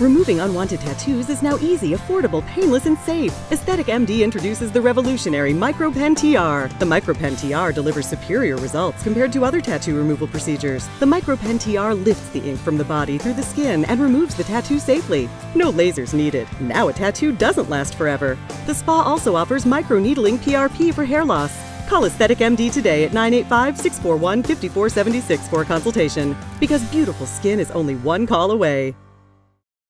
Removing unwanted tattoos is now easy, affordable, painless, and safe. Aesthetic MD introduces the revolutionary MicroPen TR. The MicroPen TR delivers superior results compared to other tattoo removal procedures. The MicroPen TR lifts the ink from the body through the skin and removes the tattoo safely. No lasers needed. Now a tattoo doesn't last forever. The spa also offers microneedling PRP for hair loss. Call Aesthetic MD today at 985 641 5476 for a consultation because beautiful skin is only one call away.